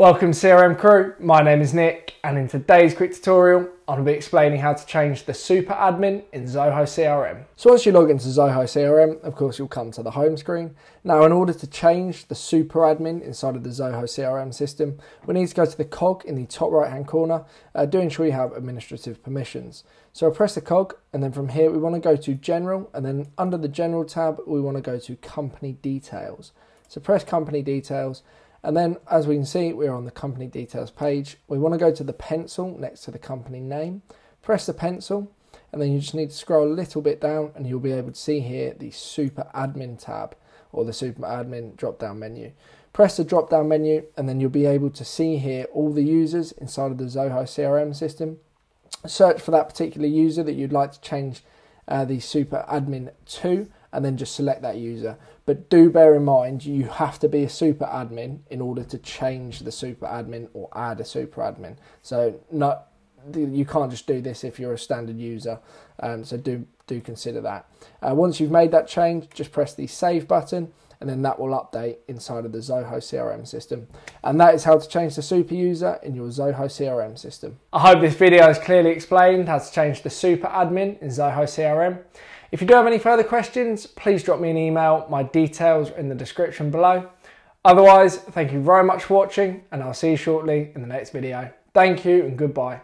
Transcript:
Welcome CRM crew, my name is Nick and in today's quick tutorial I'm going to be explaining how to change the super admin in Zoho CRM. So once you log into Zoho CRM, of course you'll come to the home screen. Now in order to change the super admin inside of the Zoho CRM system, we need to go to the cog in the top right hand corner uh, to ensure you have administrative permissions. So I'll press the cog and then from here we want to go to general and then under the general tab we want to go to company details. So press company details and then as we can see, we're on the company details page. We want to go to the pencil next to the company name. Press the pencil and then you just need to scroll a little bit down and you'll be able to see here the super admin tab or the super admin drop down menu. Press the drop down menu and then you'll be able to see here all the users inside of the Zoho CRM system. Search for that particular user that you'd like to change uh, the super admin to and then just select that user. But do bear in mind you have to be a super admin in order to change the super admin or add a super admin. So not you can't just do this if you're a standard user. Um, so do do consider that. Uh, once you've made that change, just press the save button and then that will update inside of the Zoho CRM system. And that is how to change the super user in your Zoho CRM system. I hope this video has clearly explained how to change the super admin in Zoho CRM. If you do have any further questions, please drop me an email. My details are in the description below. Otherwise, thank you very much for watching and I'll see you shortly in the next video. Thank you and goodbye.